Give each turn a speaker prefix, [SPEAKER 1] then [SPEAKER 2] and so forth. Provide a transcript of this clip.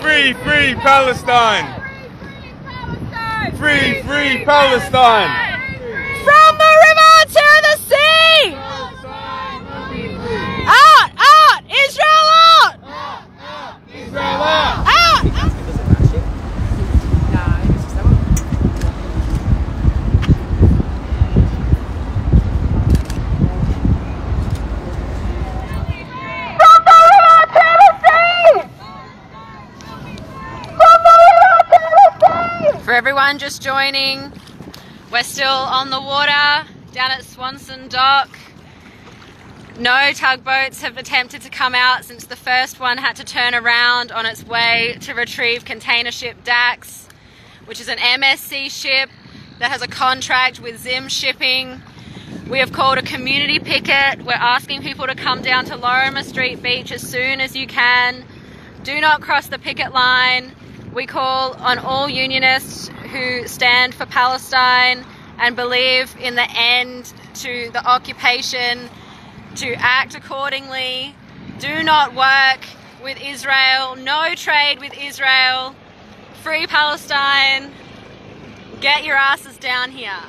[SPEAKER 1] Free, free Palestine! Free, free Palestine!
[SPEAKER 2] For everyone just joining, we're still on the water down at Swanson Dock. No tugboats have attempted to come out since the first one had to turn around on its way to retrieve container ship Dax, which is an MSC ship that has a contract with Zim Shipping. We have called a community picket. We're asking people to come down to Lorimer Street Beach as soon as you can. Do not cross the picket line. We call on all unionists who stand for Palestine and believe in the end to the occupation to act accordingly. Do not work with Israel. No trade with Israel. Free Palestine. Get your asses down here.